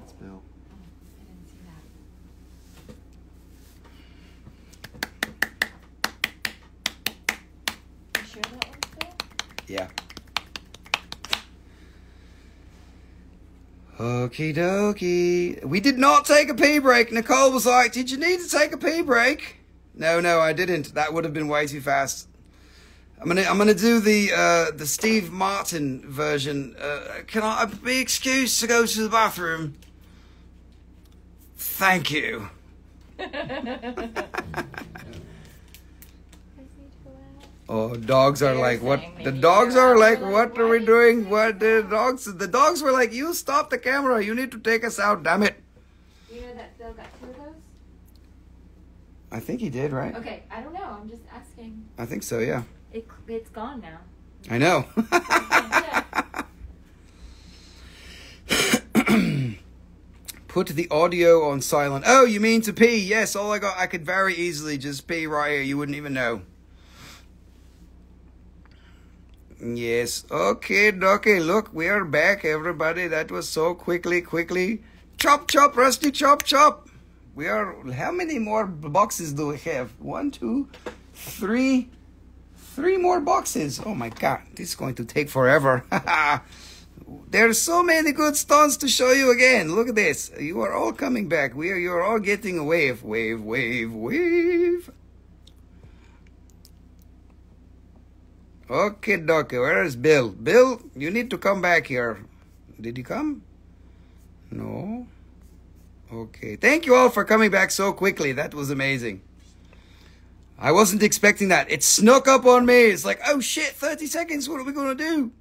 That's Bill. I didn't see that. You sure that one's Bill? Yeah. Okie dokie. We did not take a pee break. Nicole was like, Did you need to take a pee break? No, no, I didn't. That would have been way too fast. I'm gonna I'm gonna do the uh, the Steve Martin version. Uh, can I be excused to go to the bathroom? Thank you. Oh, dogs are like what? The dogs you're like, what are we doing? What the dogs? The dogs were like, you stop the camera. You need to take us out. Damn it! You know that Bill got two of those? I think he did, right? Okay, I don't know. I'm just asking. I think so. Yeah, It, it's gone now. I know. Put the audio on silent. Oh, you mean to pee? Yes. All I got, I could very easily just pee right here. You wouldn't even know. Yes. Okay, okay. Look, we are back, everybody. That was so quickly, quickly. Chop, chop, Rusty, chop, chop. We are. How many more boxes do we have? One, two, three, three more boxes. Oh my God, this is going to take forever. There's so many good stones to show you again. Look at this. You are all coming back. We are. You are all getting a wave, wave, wave, wave. Okay, dokie. Where is Bill? Bill, you need to come back here. Did he come? No. Okay. Thank you all for coming back so quickly. That was amazing. I wasn't expecting that. It snuck up on me. It's like, oh shit, 30 seconds. What are we going to do?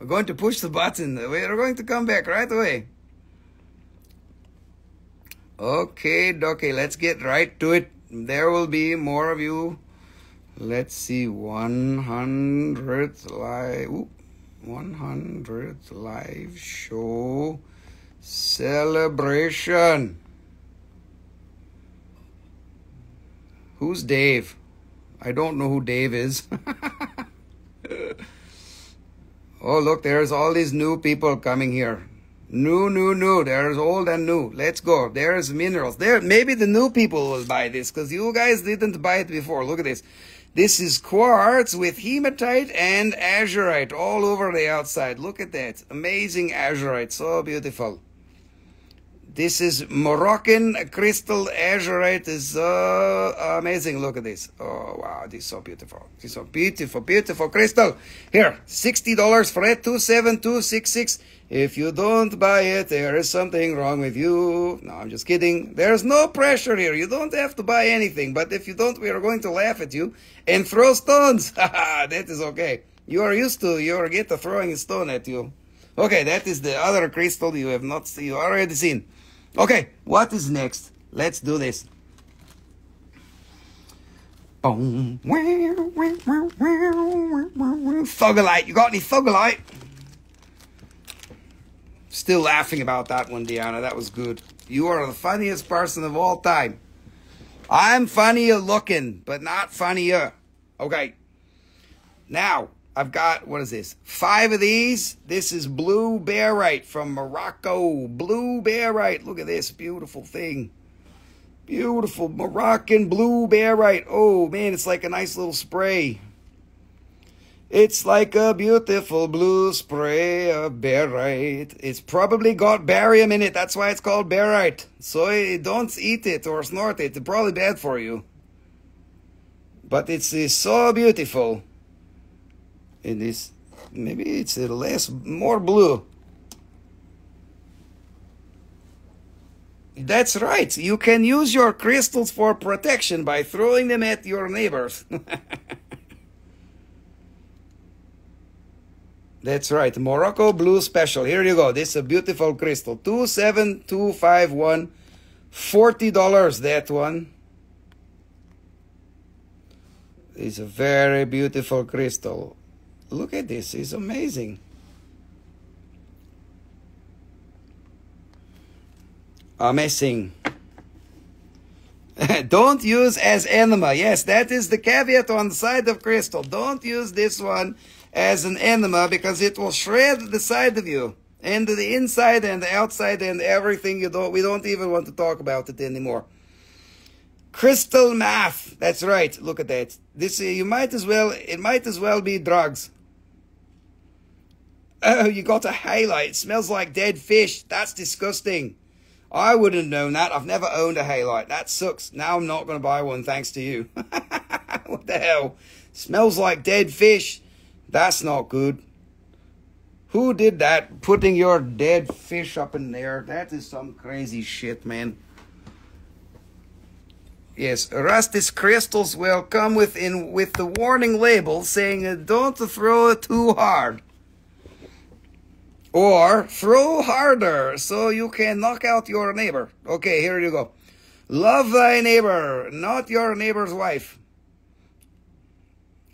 We're going to push the button. We're going to come back right away. Okay, dokie. Let's get right to it. There will be more of you. Let's see, 100th live, ooh, 100th live show celebration. Who's Dave? I don't know who Dave is. oh, look, there's all these new people coming here. New, new, new. There's old and new. Let's go. There's minerals. There, maybe the new people will buy this because you guys didn't buy it before. Look at this. This is quartz with hematite and azurite all over the outside. Look at that. Amazing azurite. So beautiful. This is Moroccan crystal azurite. is so amazing. Look at this. Oh, wow. This is so beautiful. This is so beautiful, beautiful crystal. Here, $60 for it. 27266. If you don't buy it, there is something wrong with you. No, I'm just kidding. There's no pressure here. You don't have to buy anything. But if you don't, we are going to laugh at you and throw stones. that is okay. You are used to, you are get to throwing a stone at you. Okay, that is the other crystal you have not seen, you already seen. Okay, what is next? Let's do this. Boom. Thuggalite. You got any Thuggalite? Still laughing about that one, Deanna. That was good. You are the funniest person of all time. I'm funnier looking, but not funnier. Okay. Now, I've got, what is this? Five of these. This is blue barite from Morocco. Blue barite. Look at this beautiful thing. Beautiful Moroccan blue barite. Oh, man, it's like a nice little spray. It's like a beautiful blue spray of barite. It's probably got barium in it. That's why it's called barite. So don't eat it or snort it. It's probably bad for you. But it's, it's so beautiful. It is maybe it's a less more blue. That's right. You can use your crystals for protection by throwing them at your neighbors. That's right. Morocco Blue Special. Here you go. This is a beautiful crystal. 27251. $40 that one. It's a very beautiful crystal. Look at this. It's amazing. Amazing. Don't use as enema. Yes, that is the caveat on the side of crystal. Don't use this one as an enema because it will shred the side of you. And the inside and the outside and everything you don't we don't even want to talk about it anymore. Crystal math That's right. Look at that. This you might as well it might as well be drugs. Oh, you got a halite. It smells like dead fish. That's disgusting. I wouldn't have known that. I've never owned a halite. That sucks. Now I'm not going to buy one thanks to you. what the hell? Smells like dead fish. That's not good. Who did that? Putting your dead fish up in there. That is some crazy shit, man. Yes, Rusty's crystals will come with in with the warning label saying don't throw it too hard. Or throw harder so you can knock out your neighbor. Okay, here you go. Love thy neighbor, not your neighbor's wife.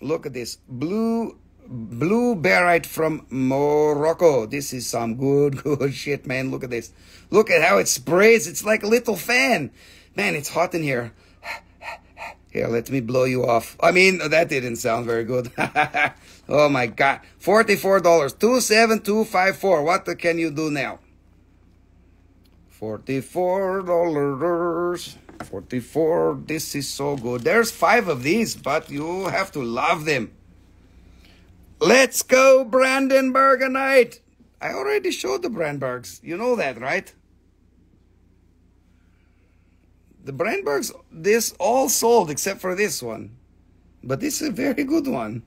Look at this. Blue blue barite from Morocco. This is some good, good shit, man. Look at this. Look at how it sprays. It's like a little fan. Man, it's hot in here. Here, let me blow you off. I mean, that didn't sound very good. oh my God. $44. 27254. What can you do now? $44. 44. This is so good. There's five of these, but you have to love them. Let's go, Brandenburgite. I already showed the Brandenburgs. You know that, right? The Brandenburgs, this all sold except for this one. But this is a very good one.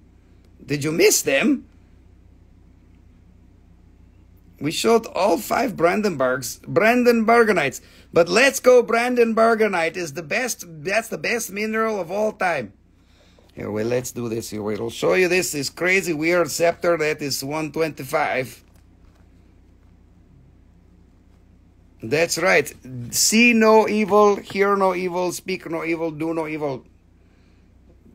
Did you miss them? We showed all five Brandenburgs, Brandenburganites. But let's go Brandenburganite is the best, that's the best mineral of all time. Here, well, let's do this here. I'll show you this, this crazy weird scepter that is 125. That's right. See no evil, hear no evil, speak no evil, do no evil.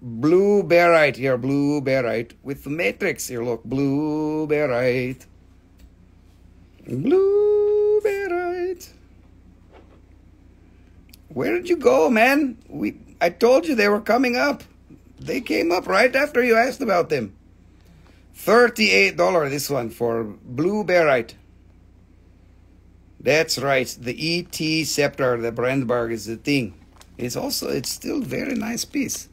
Blue barite here, blue barite with the matrix here. Look, blue barite, blue barite. Where did you go, man? We I told you they were coming up. They came up right after you asked about them. Thirty-eight dollar this one for blue barite. That's right. The ET scepter, the Brandenburg is the thing. It's also, it's still very nice piece.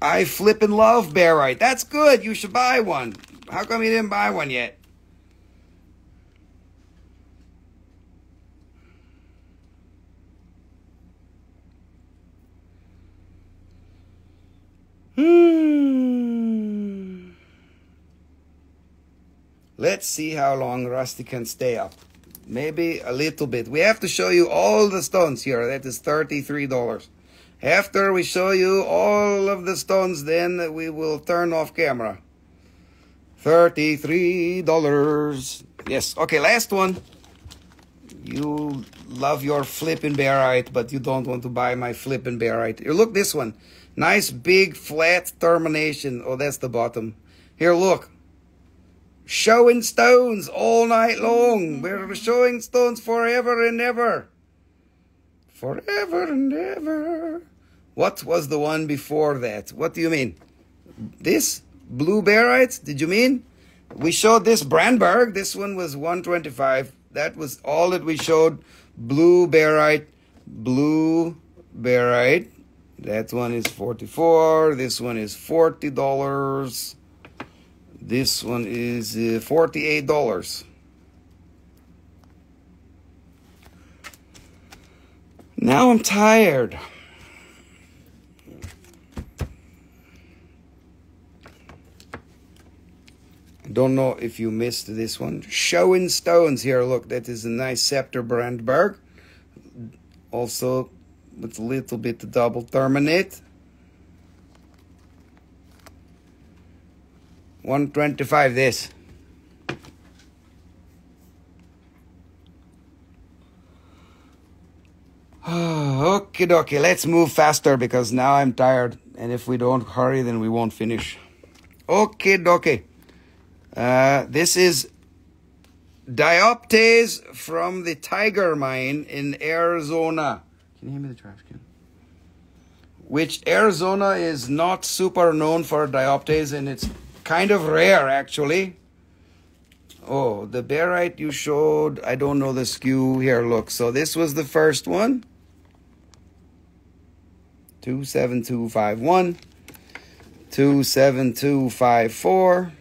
I flippin' love barite. That's good. You should buy one. How come you didn't buy one yet? Hmm. Let's see how long Rusty can stay up. Maybe a little bit. We have to show you all the stones here. That is $33. After we show you all of the stones, then we will turn off camera. $33. Yes. Okay, last one. You love your flipping barite, but you don't want to buy my flipping barite. Here, look this one. Nice big flat termination. Oh, that's the bottom. Here, look. Showing stones all night long. We're showing stones forever and ever. Forever and ever. What was the one before that? What do you mean? This? Blue Barite? Did you mean? We showed this Brandberg. This one was 125. That was all that we showed. Blue Barite. Blue Barite. That one is 44. This one is $40. This one is uh, $48. Now I'm tired. I don't know if you missed this one. Showing stones here. Look, that is a nice scepter Brandberg. Also with a little bit double terminate. 125 this. okay, dokie, let's move faster because now I'm tired. And if we don't hurry, then we won't finish. Okay, dokie. Uh, this is dioptase from the Tiger Mine in Arizona. Can you hand me the trash can? Which Arizona is not super known for dioptase, and it's kind of rare actually. Oh, the barite you showed, I don't know the SKU here. Look, so this was the first one. 27251, 27254.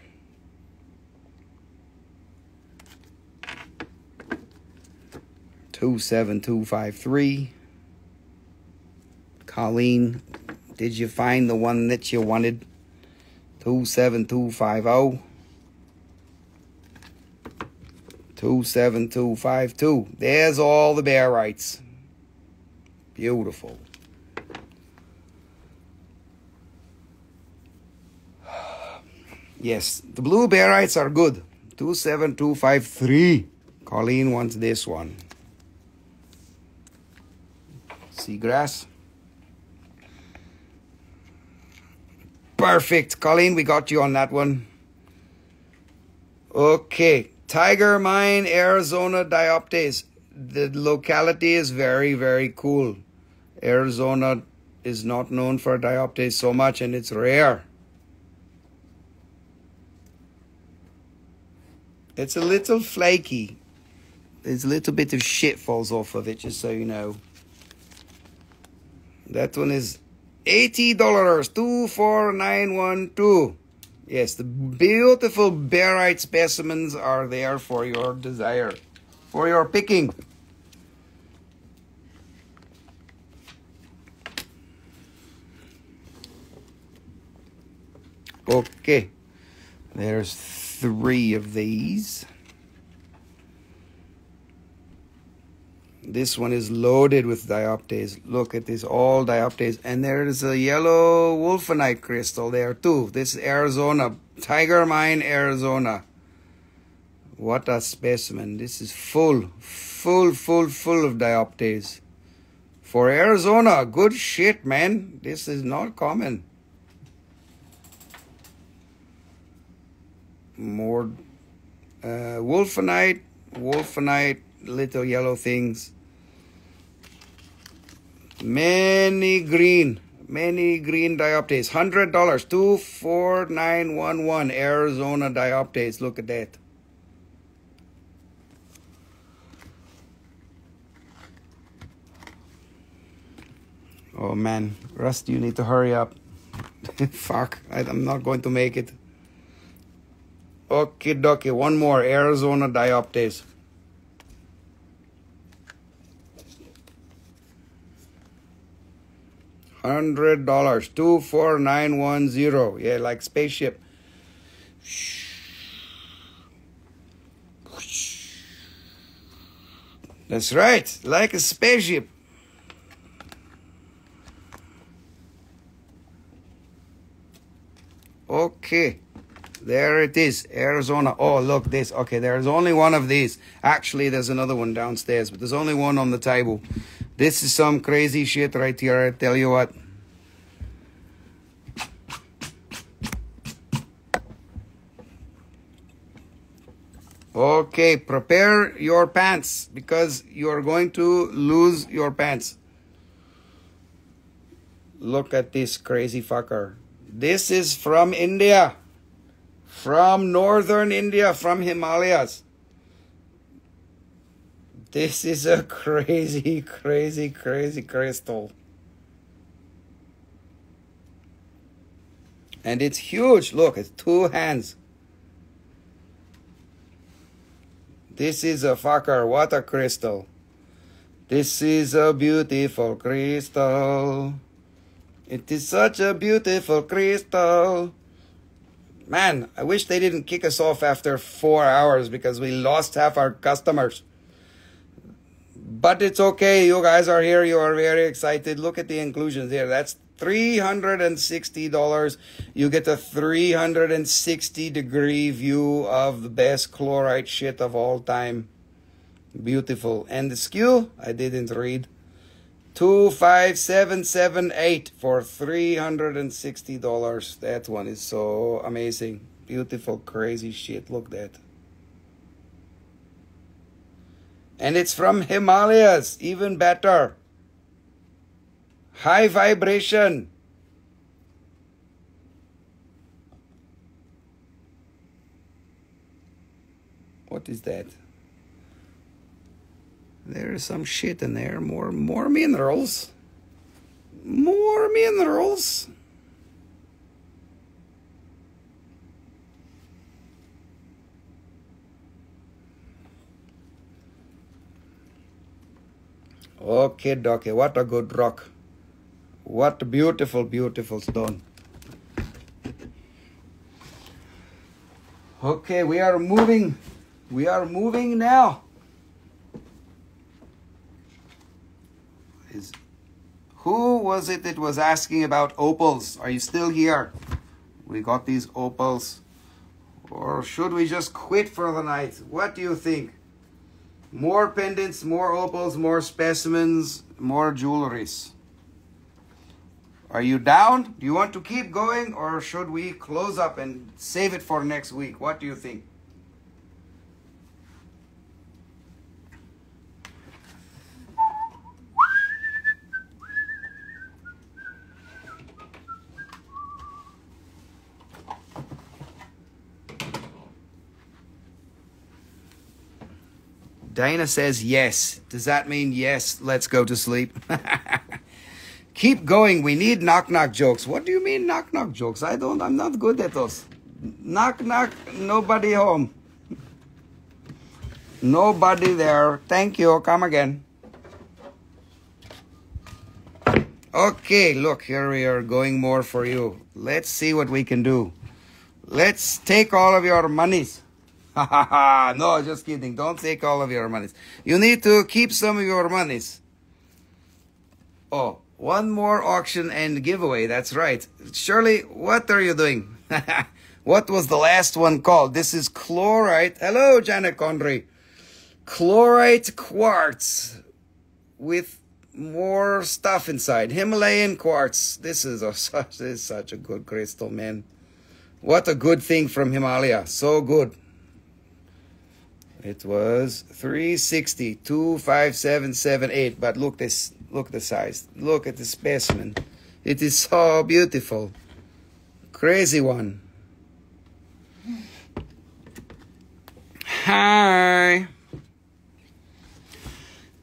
Two seven two five three. Colleen, did you find the one that you wanted? Two seven two five zero. 27252. There's all the barites. Beautiful. Yes, the blue barites are good. 27253. Colleen wants this one. Seagrass. Perfect. Colleen, we got you on that one. Okay. Tiger Mine, Arizona Dioptase. The locality is very, very cool. Arizona is not known for dioptase so much and it's rare. It's a little flaky. There's a little bit of shit falls off of it, just so you know. That one is $80, 24912. Yes, the beautiful barite specimens are there for your desire, for your picking. Okay, there's three of these. This one is loaded with dioptase. Look at this, all dioptase. And there is a yellow wulfenite crystal there too. This is Arizona, Tiger Mine, Arizona. What a specimen. This is full, full, full, full of dioptase. For Arizona, good shit, man. This is not common. More uh, wulfenite, wulfenite, little yellow things. Many green, many green dioptase. Hundred dollars, two four nine one one. Arizona dioptase. Look at that. Oh man, Rust, you need to hurry up. Fuck, I, I'm not going to make it. Okay, dokie, one more Arizona dioptase. Hundred dollars, two four nine one zero. Yeah, like spaceship. That's right, like a spaceship. Okay. There it is, Arizona. Oh, look, this. Okay, there's only one of these. Actually, there's another one downstairs, but there's only one on the table. This is some crazy shit right here, I tell you what. Okay, prepare your pants because you're going to lose your pants. Look at this crazy fucker. This is from India from northern India, from Himalayas. This is a crazy, crazy, crazy crystal. And it's huge. Look, it's two hands. This is a fucker. What a crystal. This is a beautiful crystal. It is such a beautiful crystal. Man, I wish they didn't kick us off after four hours because we lost half our customers. But it's okay. You guys are here. You are very excited. Look at the inclusions here. That's $360. You get a 360 degree view of the best chlorite shit of all time. Beautiful. And the SKU, I didn't read. 25778 for $360. That one is so amazing. Beautiful, crazy shit. Look at that. And it's from Himalayas. Even better. High vibration. What is that? There is some shit in there. More more minerals. More minerals. Okay, dokie. What a good rock. What beautiful, beautiful stone. Okay, we are moving. We are moving now. Is who was it that was asking about opals? Are you still here? We got these opals. Or should we just quit for the night? What do you think? More pendants, more opals, more specimens, more jewelries. Are you down? Do you want to keep going or should we close up and save it for next week? What do you think? Dana says yes. Does that mean yes? Let's go to sleep. Keep going. We need knock knock jokes. What do you mean knock knock jokes? I don't. I'm not good at those. Knock knock. Nobody home. Nobody there. Thank you. Come again. Okay, look, here we are going more for you. Let's see what we can do. Let's take all of your monies. No, just kidding. Don't take all of your monies. You need to keep some of your monies. Oh, one more auction and giveaway. That's right. Shirley, what are you doing? what was the last one called? This is chlorite. Hello, Janet Conry. Chlorite quartz with more stuff inside. Himalayan quartz. This is a, such, this is such a good crystal, man. What a good thing from Himalaya. So good. It was 360, 25778. But look this, look the size. Look at the specimen. It is so beautiful. Crazy one. Hi.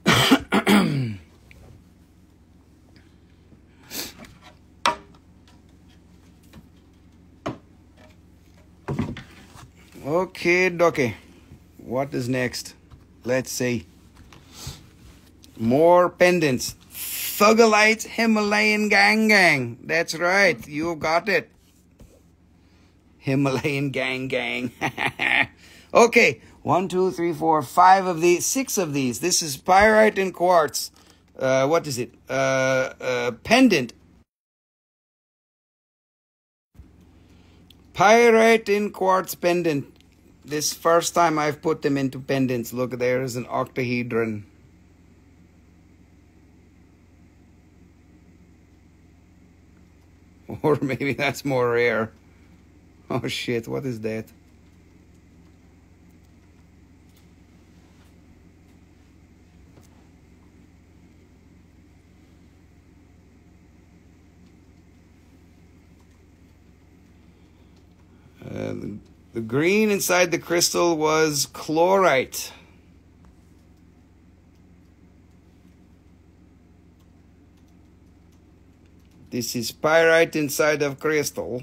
okay, dokie. What is next? Let's see. More pendants. Thugalite Himalayan Gang Gang. That's right. You got it. Himalayan Gang Gang. okay. One, two, three, four, five of these, six of these. This is pyrite and quartz. Uh, what is it? Uh, uh, pendant. Pyrite in quartz pendant. This first time I've put them into pendants. Look, there is an octahedron. Or maybe that's more rare. Oh shit, what is that? Uh, the, green inside the crystal was chlorite. This is pyrite inside of crystal.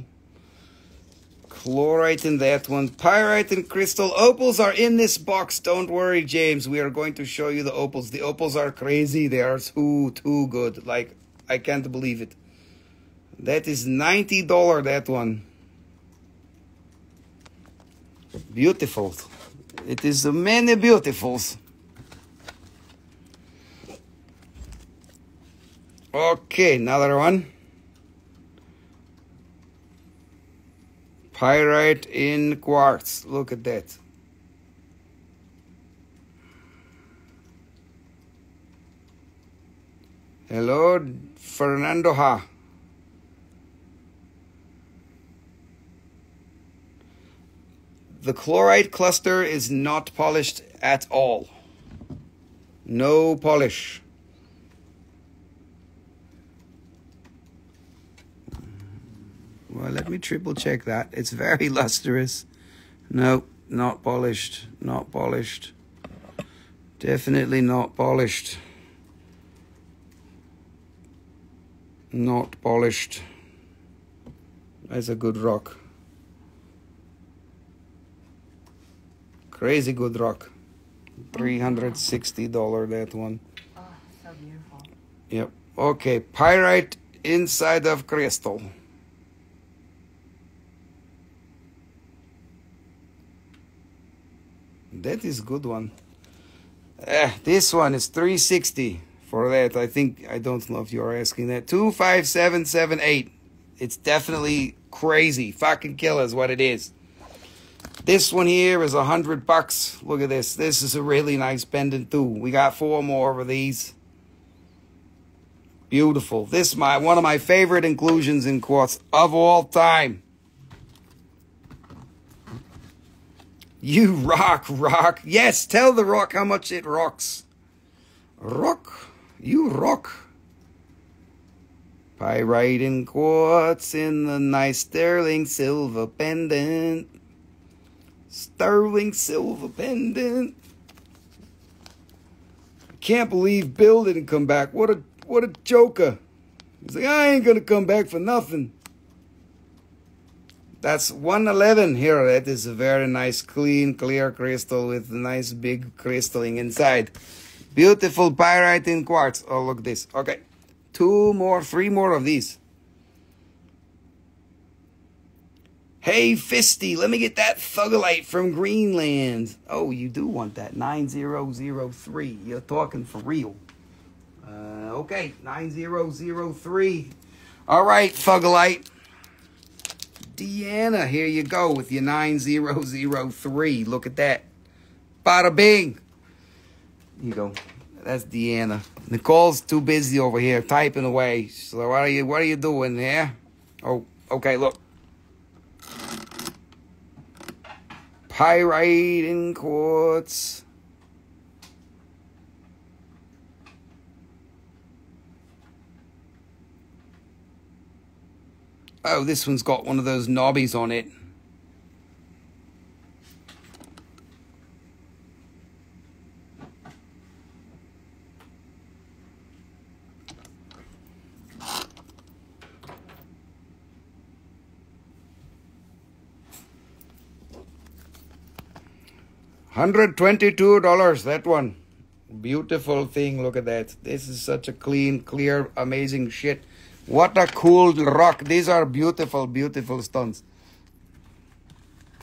Chlorite in that one. Pyrite and crystal. Opals are in this box. Don't worry, James. We are going to show you the opals. The opals are crazy. They are too, too good. Like, I can't believe it. That is $90, that one. Beautiful. It is many beautifuls. Okay, another one. Pyrite in quartz. Look at that. Hello, Fernando Ha. The chlorite cluster is not polished at all. No polish. Well, let me triple check that. It's very lustrous. No, not polished, not polished. Definitely not polished. Not polished. That's a good rock. Crazy good rock. $360 that one. Oh, so beautiful. Yep. Okay, pyrite inside of crystal. That is good one. Eh, this one is 360 for that. I think I don't know if you're asking that. 25778. It's definitely crazy. Fucking killer is what it is. This one here is a hundred bucks. Look at this. This is a really nice pendant too. We got four more of these. Beautiful. This my one of my favorite inclusions in quartz of all time. You rock, rock. Yes, tell the rock how much it rocks. Rock. You rock. Pyrite and quartz in the nice sterling silver pendant. Sterling silver pendant. Can't believe Bill didn't come back. What a what a joker. He's like, I ain't gonna come back for nothing. That's 111 here. That is a very nice, clean, clear crystal with nice big crystalling inside. Beautiful pyrite in quartz. Oh, look this. Okay. Two more, three more of these. Hey, Fisty, let me get that Thugolite from Greenland. Oh, you do want that. 9003. You're talking for real. Uh, okay, 9003. All right, Thugolite. Deanna, here you go with your 9003. Look at that. Bada bing. You go. That's Deanna. Nicole's too busy over here typing away. So what are you what are you doing there? Oh, okay, look. Pyrite and quartz. Oh, this one's got one of those knobbies on it. Hundred twenty-two dollars. That one, beautiful thing. Look at that. This is such a clean, clear, amazing shit. What a cool rock. These are beautiful, beautiful stones.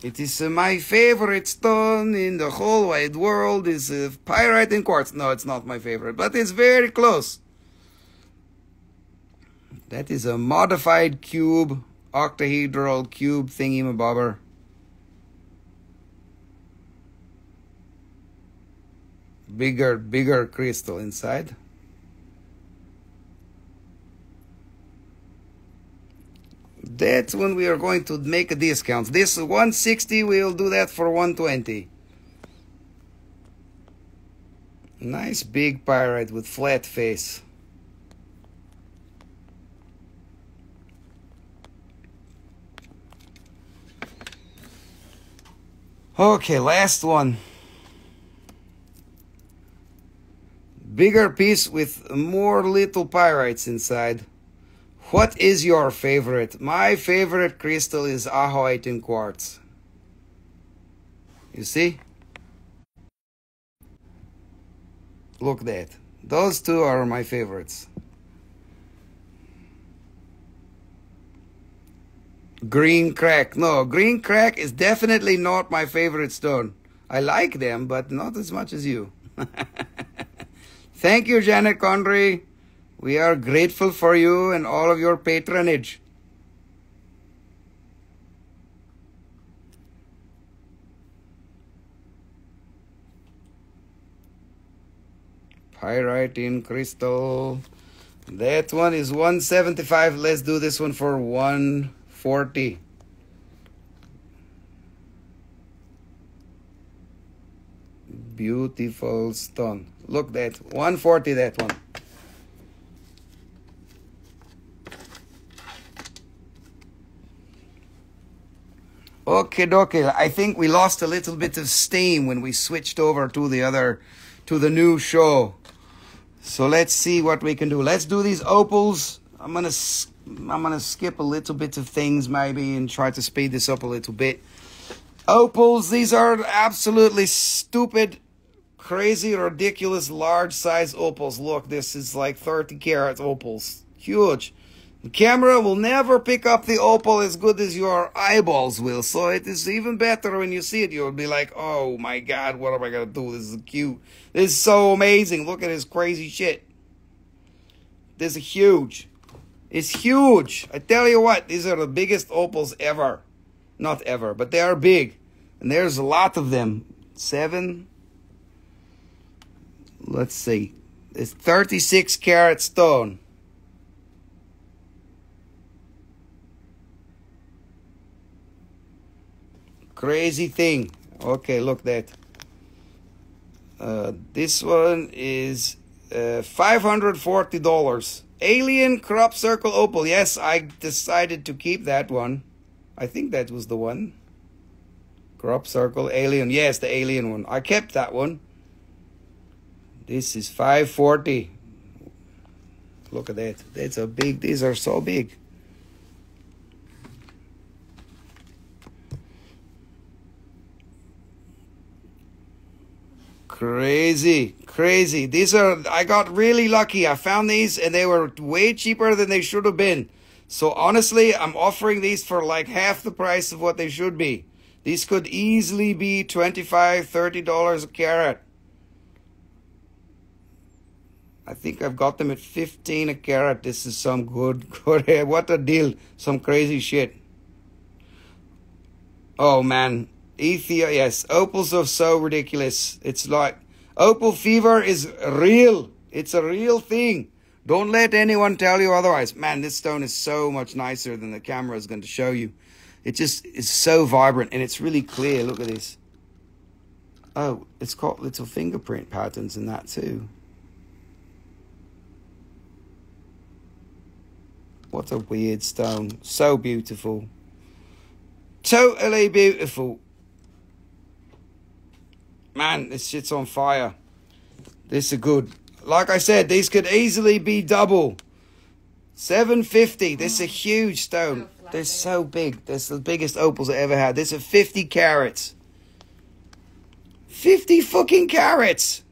It is uh, my favorite stone in the whole wide world is uh, pyrite and quartz. No, it's not my favorite, but it's very close. That is a modified cube, octahedral cube thingy Bigger, bigger crystal inside. That's when we are going to make a discount. This 160, we'll do that for 120. Nice big pyrite with flat face. Okay, last one. Bigger piece with more little pyrites inside. What is your favorite? My favorite crystal is ajoite in quartz. You see? Look that. Those two are my favorites. Green crack. No, green crack is definitely not my favorite stone. I like them, but not as much as you. Thank you, Janet Conry. We are grateful for you and all of your patronage. Pyrite in crystal. That one is 175. Let's do this one for 140. Beautiful stone. Look that. 140 that one. Okay, okay. I think we lost a little bit of steam when we switched over to the other, to the new show. So let's see what we can do. Let's do these opals. I'm gonna, I'm gonna skip a little bit of things maybe and try to speed this up a little bit. Opals. These are absolutely stupid, crazy, ridiculous, large size opals. Look, this is like 30 carat opals. Huge. The camera will never pick up the opal as good as your eyeballs will. So it is even better when you see it. You'll be like, oh my god, what am I going to do? This is cute. This is so amazing. Look at this crazy shit. This is huge. It's huge. I tell you what, these are the biggest opals ever. Not ever, but they are big. And there's a lot of them. Seven. Let's see. It's 36 carat stone. Crazy thing. Okay, look that. Uh, this one is uh, $540. Alien crop circle opal. Yes, I decided to keep that one. I think that was the one. Crop circle alien. Yes, the alien one. I kept that one. This is 540. Look at that. That's a big, these are so big. Crazy, crazy. These are, I got really lucky. I found these and they were way cheaper than they should have been. So honestly, I'm offering these for like half the price of what they should be. These could easily be $25, $30 a carat. I think I've got them at 15 a carat. This is some good, good, what a deal. Some crazy shit. Oh man, Ethiopia, yes, opals are so ridiculous. It's like opal fever is real. It's a real thing. Don't let anyone tell you otherwise. Man, this stone is so much nicer than the camera is going to show you. It just is so vibrant and it's really clear. Look at this. Oh, it's got little fingerprint patterns in that too. What a weird stone. So beautiful. Totally beautiful. Man, this shit's on fire. This is good. Like I said, these could easily be double. 750. This is a huge stone. They're eh? so big. That's the biggest opals I ever had. This is 50 carats. 50 fucking carats.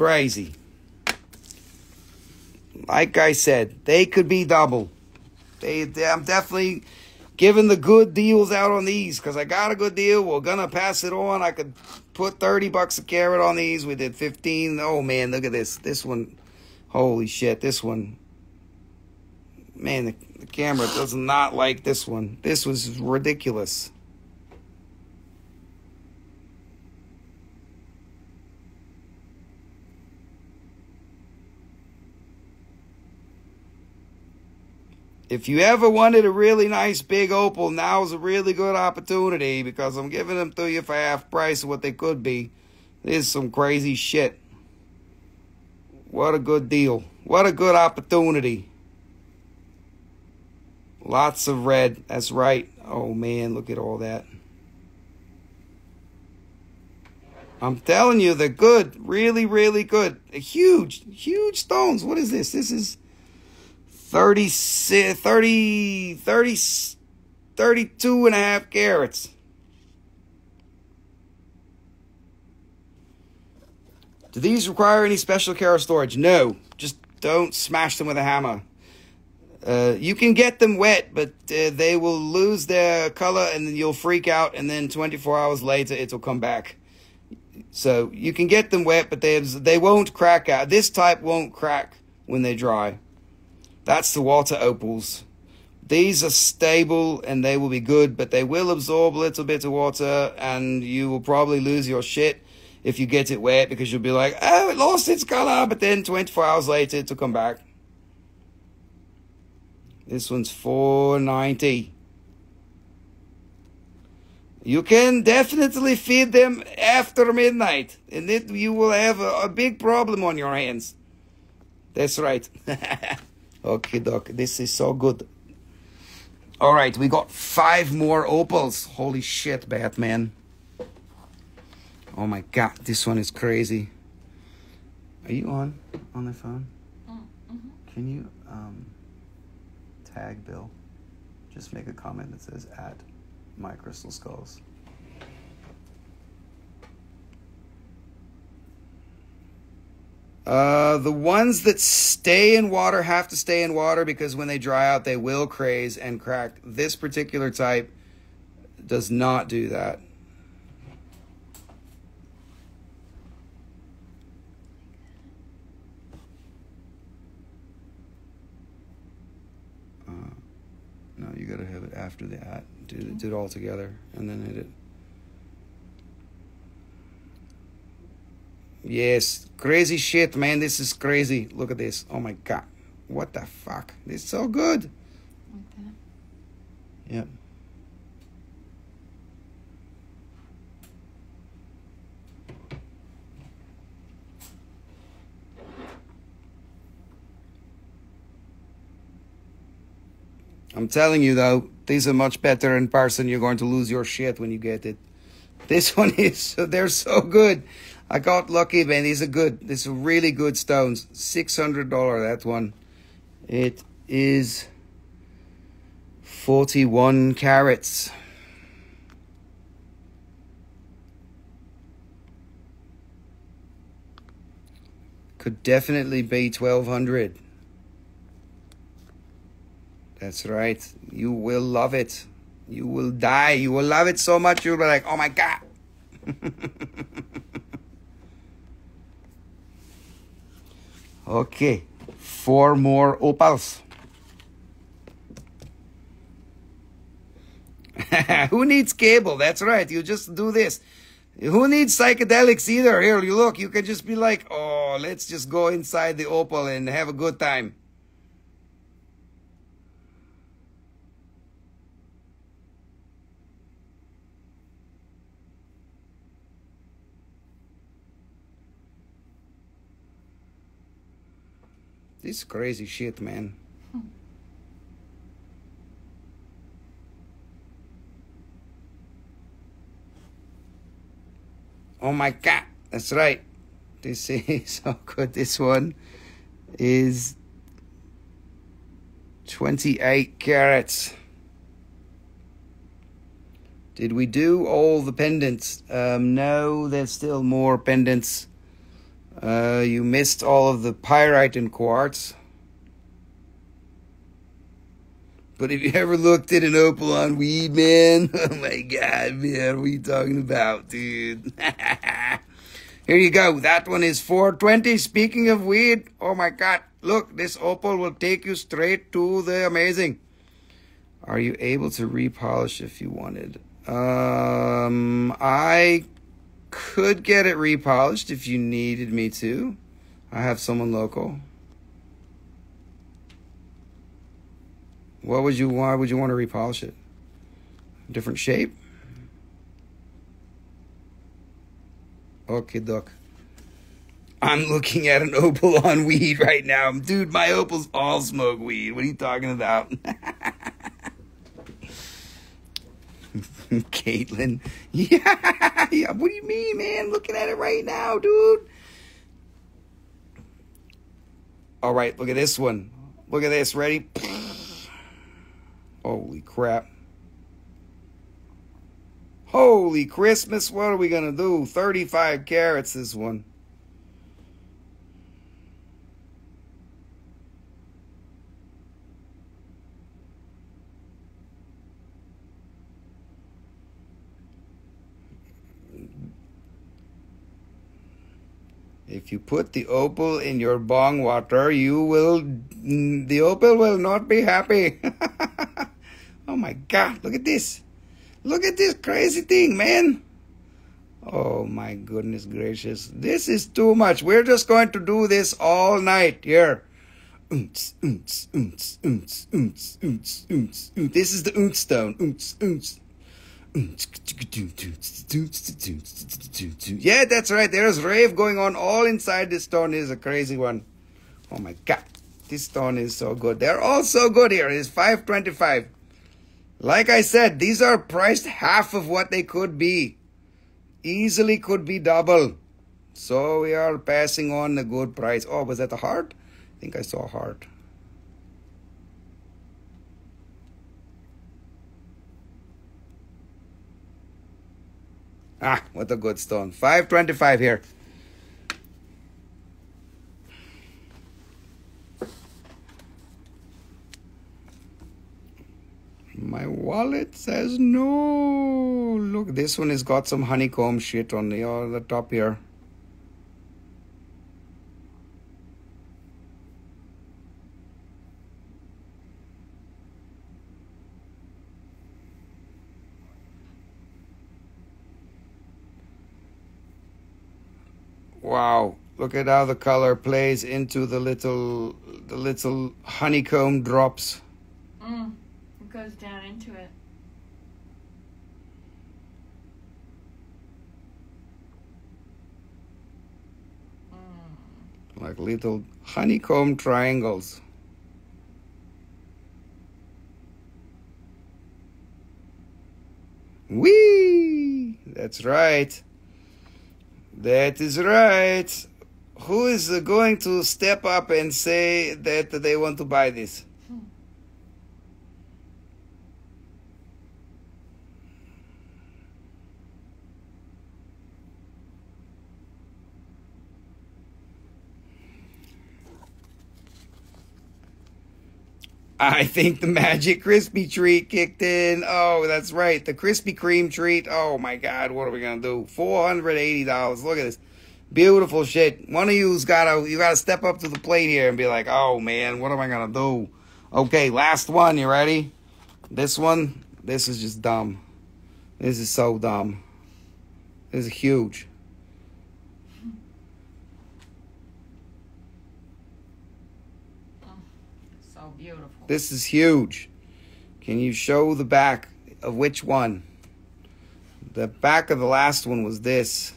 Crazy like I said, they could be double. They, they I'm definitely giving the good deals out on these because I got a good deal. We're gonna pass it on. I could put 30 bucks a carat on these. We did 15. Oh man, look at this. This one, holy shit, this one. Man, the, the camera does not like this one. This was ridiculous. If you ever wanted a really nice big opal, now's a really good opportunity because I'm giving them to you for half price of what they could be. This is some crazy shit. What a good deal. What a good opportunity. Lots of red. That's right. Oh man, look at all that. I'm telling you, they're good. Really, really good. Huge, huge stones. What is this? This is 30, 30, 30, 32 and a half carats. Do these require any special care or storage? No. Just don't smash them with a hammer. Uh, you can get them wet, but uh, they will lose their color and then you'll freak out, and then 24 hours later it'll come back. So you can get them wet, but they, they won't crack out. This type won't crack when they dry. That's the water opals. These are stable and they will be good, but they will absorb a little bit of water and you will probably lose your shit if you get it wet because you'll be like, oh, it lost its color, but then 24 hours later it'll come back. This one's 490. You can definitely feed them after midnight, and it, you will have a, a big problem on your hands. That's right. okay, doc. This is so good. All right, we got five more opals. Holy shit, Batman. Oh my god, this one is crazy. Are you on on the phone? Mm-hmm. Can you um, tag Bill? Just make a comment that says at my crystal skulls. Uh, the ones that stay in water have to stay in water because when they dry out, they will craze and crack. This particular type does not do that. Uh, no, you gotta have it after the at. Do do it all together and then hit it. Yes, crazy shit, man. This is crazy. Look at this. Oh my god. What the fuck? This is so good. Like that. Yep. I'm telling you though, these are much better in person. You're going to lose your shit when you get it. This one is, they're so good. I got lucky, man. These are good. These are really good stones. $600, that one. It is 41 carats. Could definitely be 1200. That's right. You will love it. You will die. You will love it so much you'll be like, oh my God. okay. Four more opals. Who needs cable? That's right. You just do this. Who needs psychedelics either? Here, you look. You can just be like, oh, let's just go inside the opal and have a good time. This is crazy shit, man. Oh my god, that's right. This is so good. This one is 28 carats. Did we do all the pendants? Um, no, there's still more pendants. Uh, you missed all of the pyrite and quartz. But if you ever looked at an opal on weed, man, oh my god, man, what are you talking about, dude? Here you go. That one is 420. Speaking of weed, oh my god, look, this opal will take you straight to the amazing. Are you able to repolish if you wanted? Um, I could get it repolished if you needed me to. I have someone local. What would you why would you want to repolish it? Different shape? Okay, duck. I'm looking at an opal on weed right now. Dude, my opals all smoke weed. What are you talking about? Caitlin. Yeah, yeah. What do you mean, man? Looking at it right now, dude. All right, look at this one. Look at this. Ready? Holy crap. Holy Christmas. What are we going to do? 35 carats, this one. If you put the opal in your bong water, you will, the opal will not be happy. oh my God, look at this. Look at this crazy thing, man. Oh my goodness gracious. This is too much. We're just going to do this all night here. Oonts, oonts, oonts, oonts, oonts, oonts, oonts, oonts. This is the oont stone. Oonts, oonts. Yeah, that's right. There's rave going on all inside this stone. Is a crazy one. Oh my god. This stone is so good. They're all so good here. It's 525. Like I said, these are priced half of what they could be. Easily could be double. So we are passing on a good price. Oh, was that a heart? I think I saw a heart. Ah, what a good stone. 525 here. My wallet says no. Look, this one has got some honeycomb shit on the, on the top here. Wow, look at how the color plays into the little the little honeycomb drops. Mm. It goes down into it. Mm. Like little honeycomb triangles. Whee! That's right. That is right. Who is going to step up and say that they want to buy this? I think the Magic Krispy treat kicked in. Oh, that's right. The Krispy Kreme treat. Oh my God, what are we gonna do? Four hundred eighty dollars. Look at this. Beautiful shit. One of you's gotta you gotta step up to the plate here and be like, oh man, what am I gonna do? Okay, last one, you ready? This one, this is just dumb. This is so dumb. This is huge. So beautiful. This is huge. Can you show the back of which one? The back of the last one was this.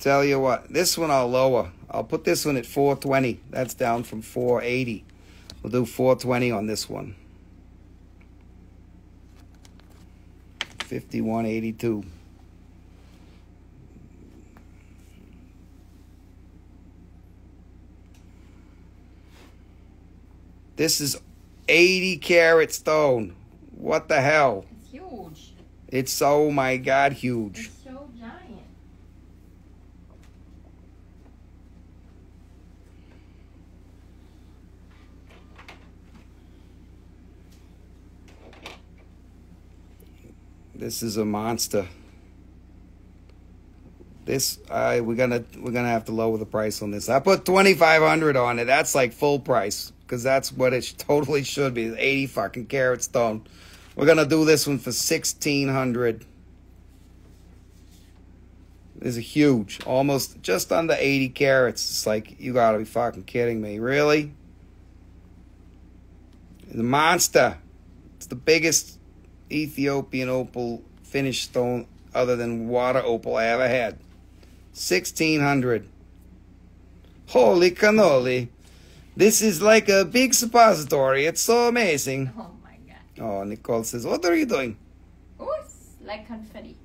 Tell you what, this one I'll lower. I'll put this one at 420. That's down from 480. We'll do 420 on this one. 5182. This is 80 carat stone. What the hell? It's huge. It's oh my god huge. It's so giant. This is a monster. This I we're gonna we're gonna have to lower the price on this. I put twenty five hundred on it. That's like full price because that's what it totally should be. Eighty fucking carat stone. We're gonna do this one for sixteen hundred. This is huge, almost just under eighty carats. It's like you gotta be fucking kidding me, really? The monster. It's the biggest Ethiopian opal finished stone other than water opal I ever had. 1600. Holy cannoli. This is like a big suppository. It's so amazing. Oh my god. Oh, Nicole says, What are you doing? Oh, it's like confetti.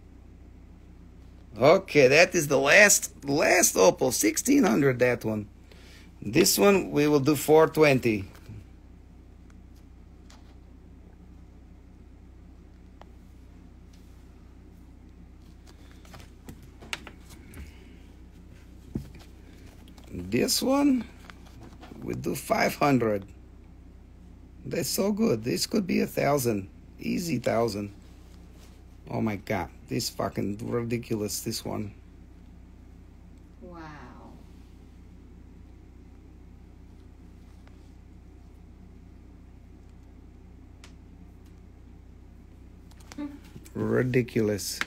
Okay, that is the last last opal. 1600 that one. This one we will do 420. This one we do 500. That's so good. This could be a thousand. Easy thousand. Oh my god. This fucking ridiculous, this one. Wow. Ridiculous.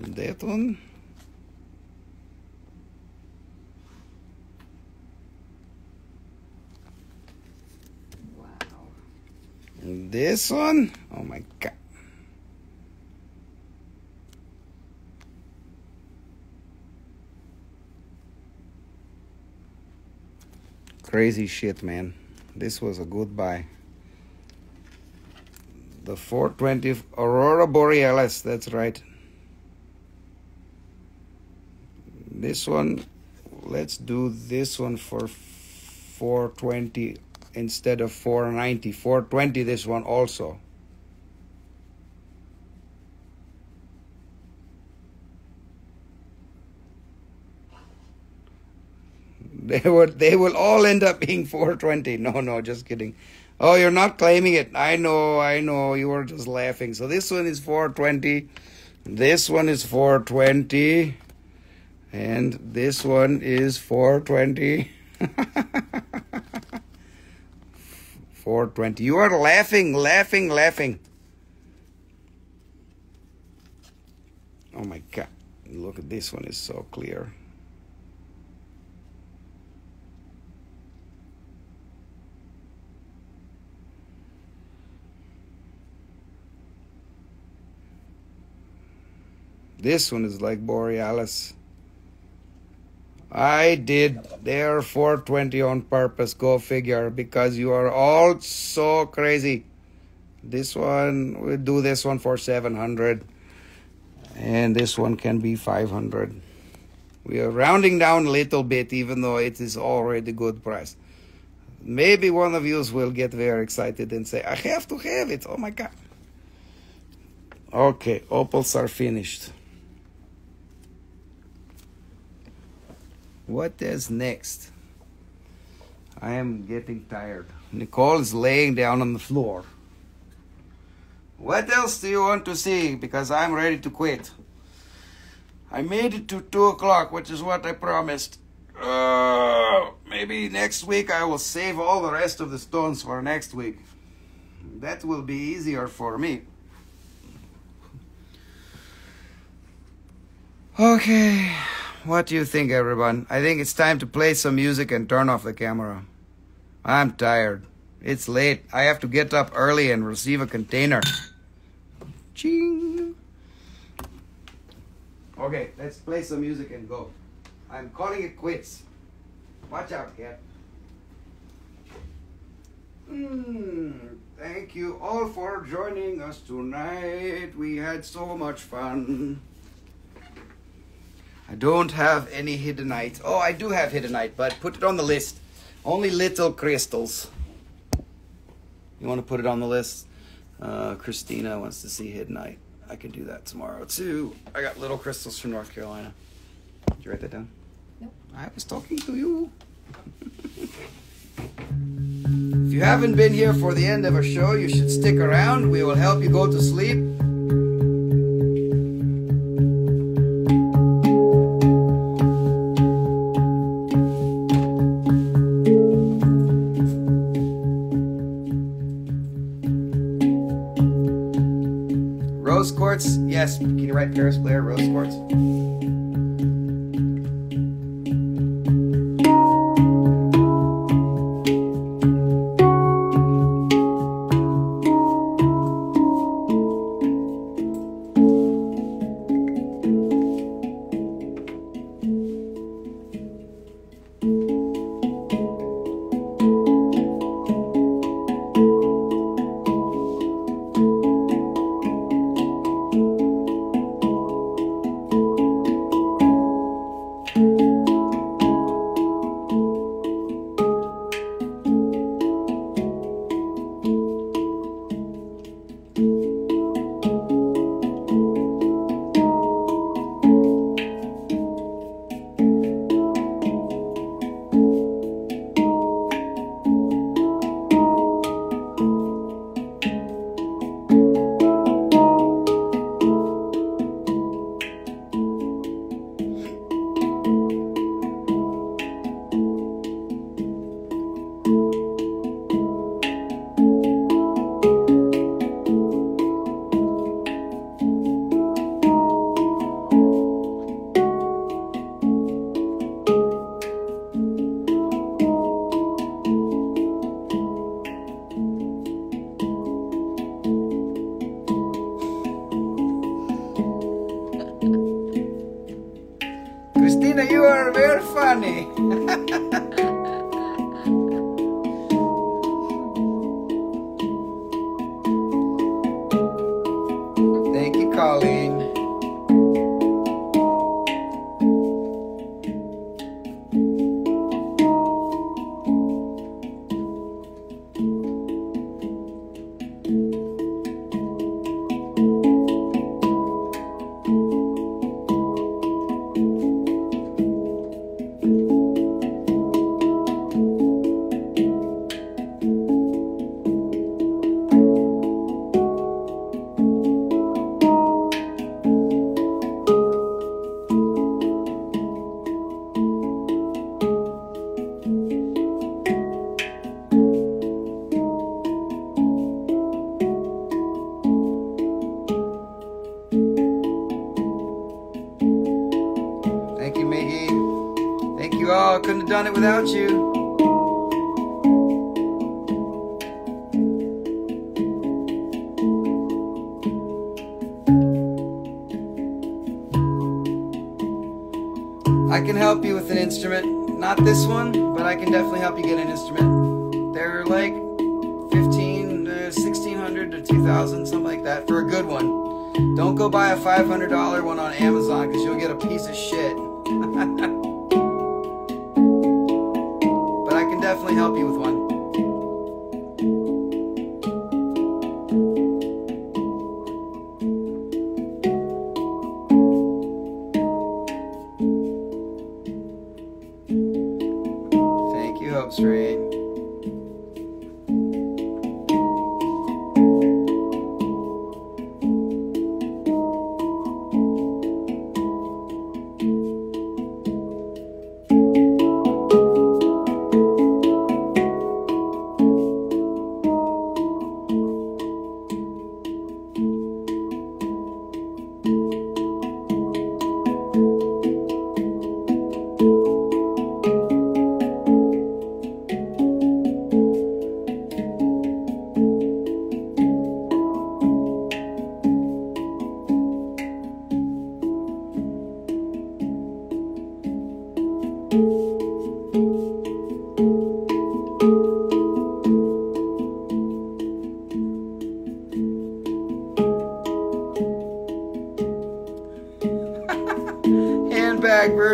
That one. This one, oh my god. Crazy shit, man. This was a good buy. The 420 Aurora Borealis, that's right. This one, let's do this one for 420 instead of 490. 420 this one also. They would they will all end up being 420. No, no, just kidding. Oh, you're not claiming it. I know, I know. You were just laughing. So this one is 420. This one is 420. And this one is 420. 420. You are laughing, laughing, laughing. Oh my God. Look at this one is so clear. This one is like Borealis. I did their 420 on purpose, go figure, because you are all so crazy. This one, we'll do this one for 700, and this one can be 500. We are rounding down a little bit, even though it is already good price. Maybe one of you will get very excited and say, I have to have it. Oh my God. Okay, opals are finished. What is next? I am getting tired. Nicole is laying down on the floor. What else do you want to see? Because I'm ready to quit. I made it to 2 o'clock, which is what I promised. Uh, maybe next week I will save all the rest of the stones for next week. That will be easier for me. Okay. What do you think, everyone? I think it's time to play some music and turn off the camera. I'm tired. It's late. I have to get up early and receive a container. Ching. Okay, let's play some music and go. I'm calling it quits. Watch out, cat. Hmm. Thank you all for joining us tonight. We had so much fun. I don't have any hiddenite. Oh, I do have hiddenite, but put it on the list. Only little crystals. You want to put it on the list? Uh, Christina wants to see hiddenite. I can do that tomorrow too. I got little crystals from North Carolina. Did you write that down? Nope. I was talking to you. if you haven't been here for the end of a show, you should stick around. We will help you go to sleep. Paris Blair you all. Couldn't have done it without you. I can help you with an instrument. Not this one, but I can definitely help you get an instrument. They're like 15, uh, 1600 to 2000, something like that, for a good one. Don't go buy a $500 one on Amazon because you'll get a piece of shit. Definitely help you with one.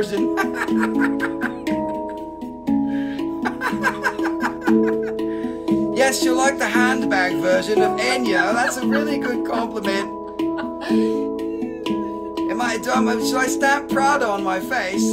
Version. yes, you like the handbag version of Enya. That's a really good compliment. Am I dumb? Should I stamp Prada on my face?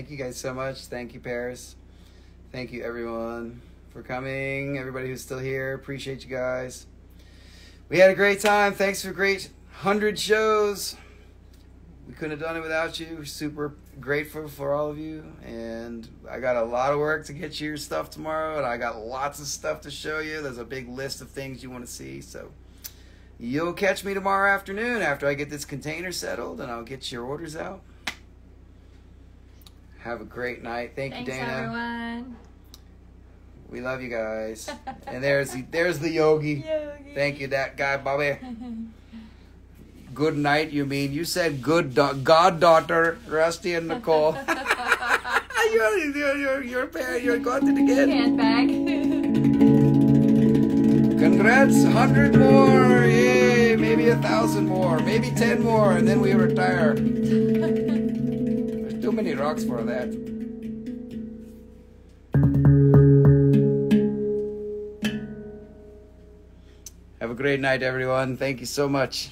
Thank you guys so much. Thank you, Paris. Thank you, everyone, for coming. Everybody who's still here, appreciate you guys. We had a great time. Thanks for great 100 shows. We couldn't have done it without you. We're super grateful for all of you. And I got a lot of work to get you your stuff tomorrow, and I got lots of stuff to show you. There's a big list of things you want to see. So You'll catch me tomorrow afternoon after I get this container settled and I'll get your orders out. Have a great night. Thank Thanks, you, Dana. everyone. We love you guys. and there's the, there's the yogi. Yogi. Thank you, that guy, Bobby. Good night, you mean? You said good do- goddaughter, Rusty and Nicole. you're, you're, you're, you're, pair- you're got it again. Handbag. Congrats, 100 more. Yay, maybe a thousand more, maybe 10 more, and then we retire. Too many rocks for that. Have a great night, everyone. Thank you so much.